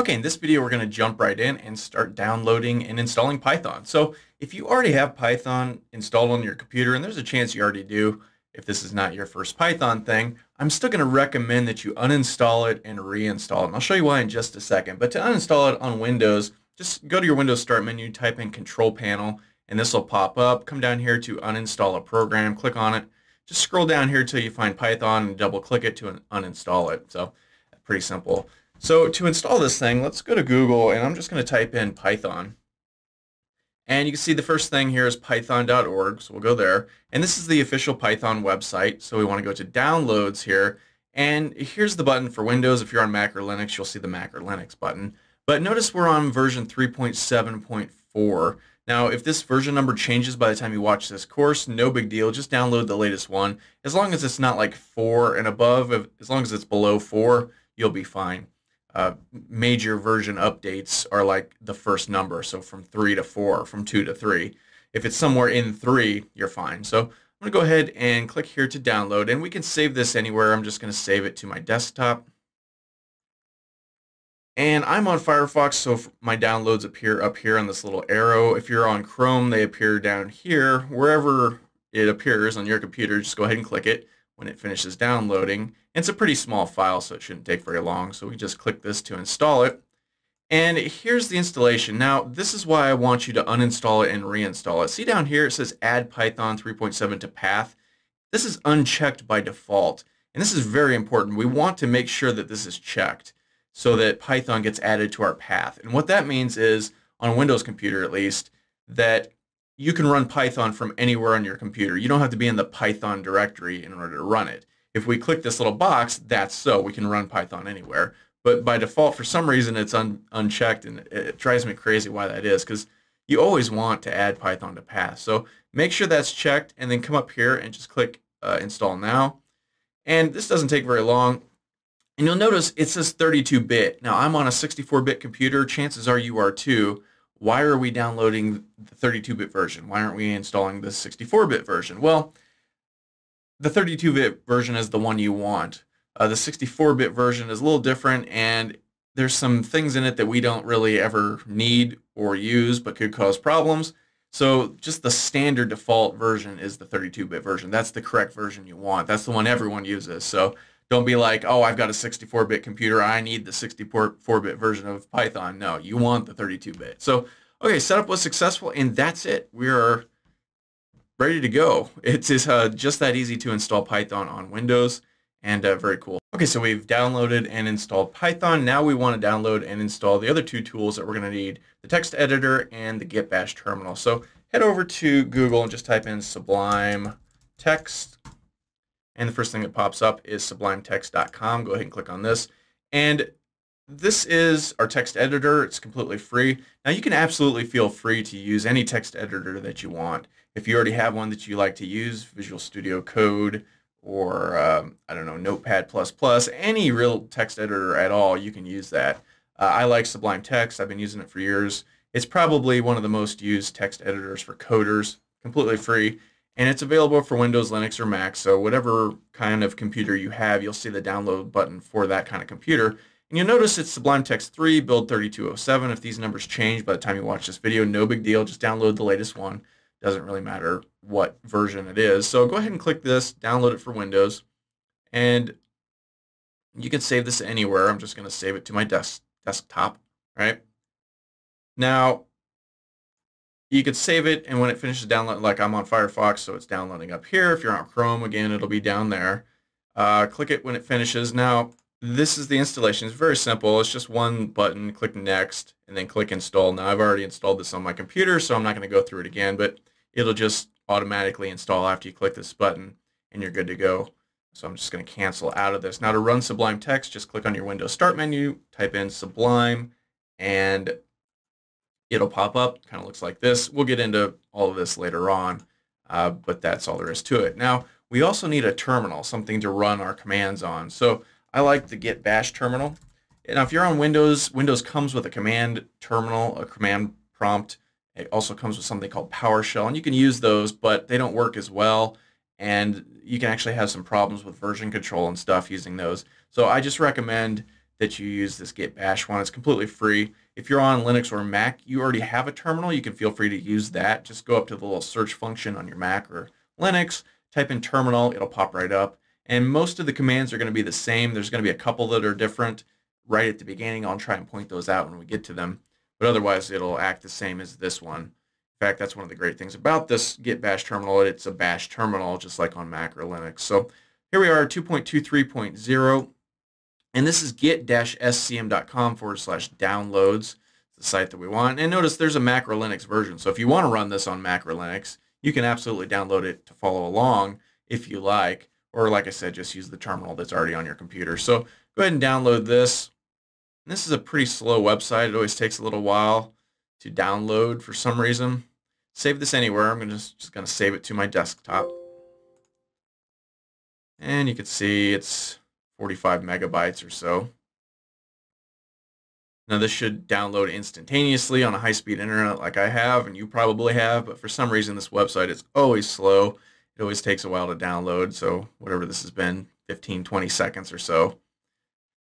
Okay, in this video, we're going to jump right in and start downloading and installing Python. So if you already have Python installed on your computer, and there's a chance you already do, if this is not your first Python thing, I'm still going to recommend that you uninstall it and reinstall it. And I'll show you why in just a second. But to uninstall it on Windows, just go to your Windows Start menu, type in Control Panel, and this will pop up. Come down here to uninstall a program, click on it. Just scroll down here till you find Python and double click it to uninstall it. So pretty simple. So to install this thing, let's go to Google and I'm just going to type in Python. And you can see the first thing here is python.org, so we'll go there. And this is the official Python website. So we want to go to downloads here. And here's the button for Windows. If you're on Mac or Linux, you'll see the Mac or Linux button. But notice we're on version 3.7.4. Now, if this version number changes by the time you watch this course, no big deal. Just download the latest one. As long as it's not like 4 and above, as long as it's below 4, you'll be fine uh, major version updates are like the first number. So from 3 to 4, from 2 to 3. If it's somewhere in 3, you're fine. So I'm going to go ahead and click here to download. And we can save this anywhere. I'm just going to save it to my desktop. And I'm on Firefox, so my downloads appear up here on this little arrow. If you're on Chrome, they appear down here. Wherever it appears on your computer, just go ahead and click it when it finishes downloading. It's a pretty small file, so it shouldn't take very long. So we just click this to install it. And here's the installation. Now, this is why I want you to uninstall it and reinstall it. See down here, it says add Python 3.7 to path. This is unchecked by default. And this is very important. We want to make sure that this is checked so that Python gets added to our path. And what that means is, on a Windows computer at least, that you can run Python from anywhere on your computer. You don't have to be in the Python directory in order to run it. If we click this little box, that's so. We can run Python anywhere. But by default, for some reason, it's un unchecked, and it drives me crazy why that is, because you always want to add Python to Path. So make sure that's checked, and then come up here and just click uh, Install Now. And this doesn't take very long. And you'll notice it says 32-bit. Now, I'm on a 64-bit computer. Chances are you are too why are we downloading the 32-bit version? Why aren't we installing the 64-bit version? Well, the 32-bit version is the one you want. Uh, the 64-bit version is a little different, and there's some things in it that we don't really ever need or use but could cause problems. So just the standard default version is the 32-bit version. That's the correct version you want. That's the one everyone uses. So don't be like, oh, I've got a 64-bit computer. I need the 64-bit version of Python. No, you want the 32-bit. So, okay, setup was successful, and that's it. We are ready to go. It is uh, just that easy to install Python on Windows, and uh, very cool. Okay, so we've downloaded and installed Python. Now we want to download and install the other two tools that we're going to need, the text editor and the Git Bash terminal. So head over to Google and just type in Sublime Text and the first thing that pops up is sublimetext.com. Go ahead and click on this. And this is our text editor. It's completely free. Now you can absolutely feel free to use any text editor that you want. If you already have one that you like to use, Visual Studio Code or um, I don't know, Notepad++, any real text editor at all, you can use that. Uh, I like Sublime Text. I've been using it for years. It's probably one of the most used text editors for coders, completely free and it's available for Windows, Linux, or Mac. So whatever kind of computer you have, you'll see the download button for that kind of computer. And you'll notice it's Sublime Text 3, build 3207. If these numbers change by the time you watch this video, no big deal. Just download the latest one. Doesn't really matter what version it is. So go ahead and click this, download it for Windows, and you can save this anywhere. I'm just going to save it to my desk desktop, right? Now, you could save it and when it finishes downloading, like I'm on Firefox, so it's downloading up here. If you're on Chrome, again, it'll be down there. Uh, click it when it finishes. Now, this is the installation. It's very simple. It's just one button, click next, and then click install. Now, I've already installed this on my computer, so I'm not going to go through it again, but it'll just automatically install after you click this button, and you're good to go. So I'm just going to cancel out of this. Now, to run Sublime Text, just click on your Windows Start menu, type in Sublime, and it'll pop up. Kind of looks like this. We'll get into all of this later on, uh, but that's all there is to it. Now, we also need a terminal, something to run our commands on. So I like the Git Bash terminal. Now, if you're on Windows, Windows comes with a command terminal, a command prompt. It also comes with something called PowerShell, and you can use those, but they don't work as well, and you can actually have some problems with version control and stuff using those. So I just recommend that you use this git bash one. It's completely free. If you're on Linux or Mac, you already have a terminal. You can feel free to use that. Just go up to the little search function on your Mac or Linux, type in terminal, it'll pop right up. And most of the commands are going to be the same. There's going to be a couple that are different right at the beginning. I'll try and point those out when we get to them. But otherwise, it'll act the same as this one. In fact, that's one of the great things about this Git Bash terminal. It's a bash terminal, just like on Mac or Linux. So here we are, 2.23.0. And this is git-scm.com forward slash downloads, the site that we want. And notice there's a Mac or Linux version. So if you want to run this on Mac or Linux, you can absolutely download it to follow along if you like. Or like I said, just use the terminal that's already on your computer. So go ahead and download this. This is a pretty slow website. It always takes a little while to download for some reason. Save this anywhere. I'm just, just going to save it to my desktop. And you can see it's 45 megabytes or so. Now this should download instantaneously on a high-speed internet like I have and you probably have, but for some reason this website is always slow. It always takes a while to download, so whatever this has been, 15, 20 seconds or so.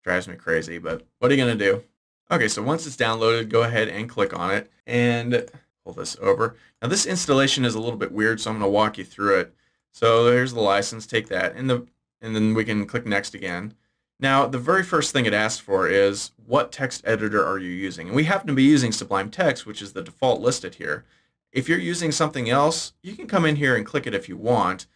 Drives me crazy, but what are you going to do? Okay, so once it's downloaded, go ahead and click on it and pull this over. Now this installation is a little bit weird, so I'm going to walk you through it. So there's the license, take that. And the and then we can click next again. Now, the very first thing it asks for is what text editor are you using? And we happen to be using Sublime Text, which is the default listed here. If you're using something else, you can come in here and click it if you want,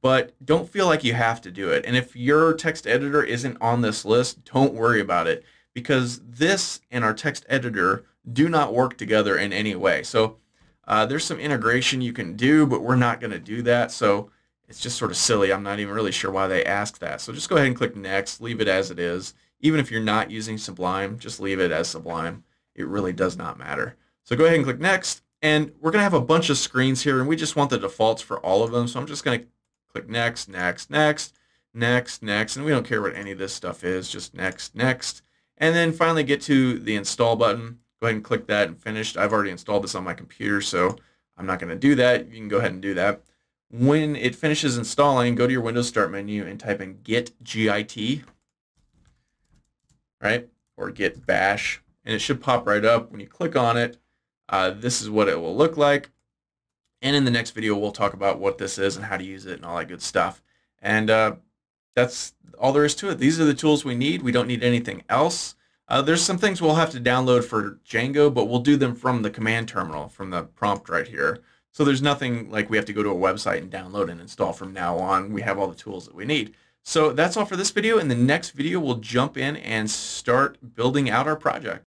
but don't feel like you have to do it. And if your text editor isn't on this list, don't worry about it because this and our text editor do not work together in any way. So uh, there's some integration you can do, but we're not going to do that. So it's just sort of silly. I'm not even really sure why they asked that. So just go ahead and click next, leave it as it is. Even if you're not using Sublime, just leave it as Sublime. It really does not matter. So go ahead and click next. And we're going to have a bunch of screens here, and we just want the defaults for all of them. So I'm just going to click next, next, next, next, next. And we don't care what any of this stuff is, just next, next. And then finally get to the install button. Go ahead and click that and finished. I've already installed this on my computer, so I'm not going to do that. You can go ahead and do that. When it finishes installing, go to your Windows Start menu and type in git git, right? Or git bash, and it should pop right up. When you click on it, uh, this is what it will look like. And in the next video, we'll talk about what this is and how to use it and all that good stuff. And uh, that's all there is to it. These are the tools we need. We don't need anything else. Uh, there's some things we'll have to download for Django, but we'll do them from the command terminal, from the prompt right here. So there's nothing like we have to go to a website and download and install from now on. We have all the tools that we need. So that's all for this video. In the next video, we'll jump in and start building out our project.